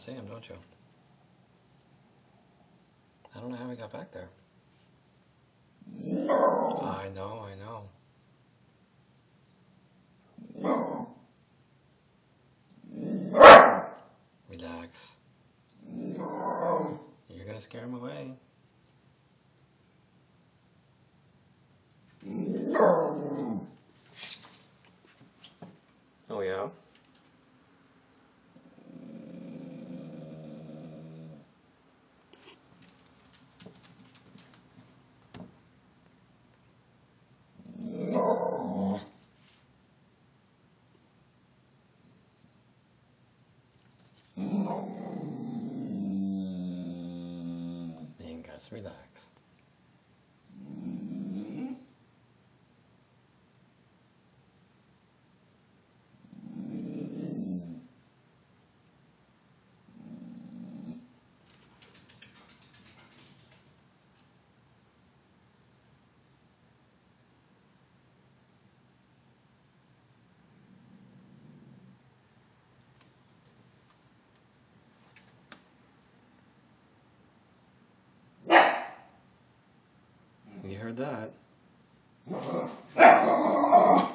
to see him, don't you? I don't know how he got back there. I know, I know. Relax. You're gonna scare him away. Oh yeah? Mingus, relax. Heard that.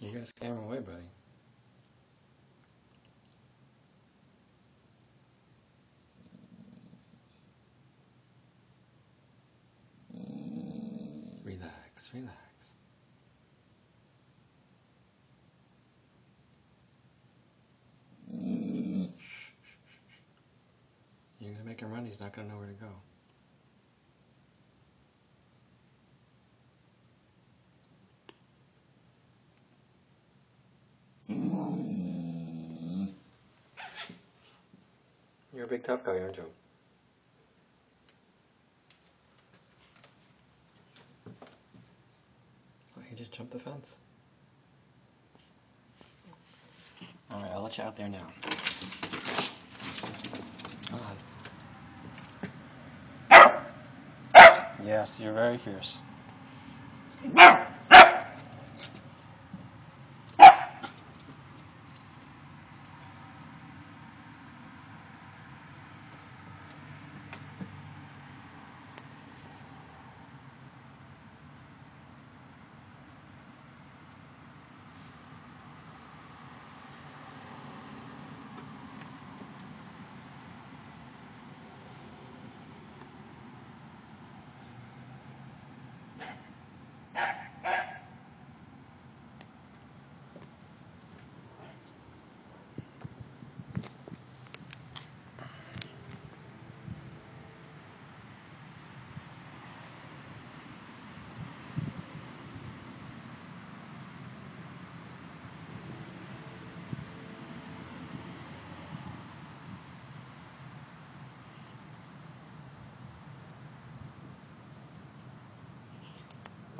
You're gonna scare him away, buddy. Relax, relax. Make him run, he's not gonna know where to go. You're a big tough guy, aren't you? Oh, he just jumped the fence. Alright, I'll let you out there now. Come on. Yes, you're very fierce.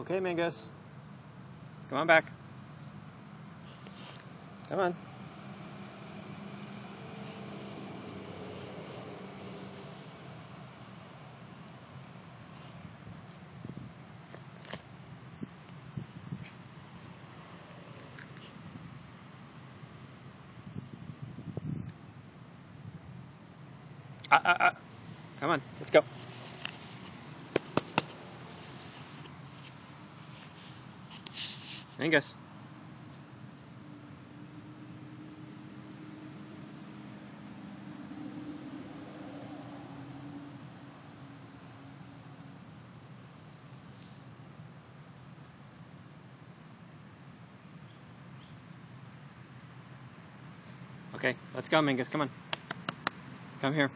Okay, Mingus. Come on back. Come on. Ah, ah, ah. Come on, let's go. Angus. Okay, let's go, Mingus. Come on. Come here.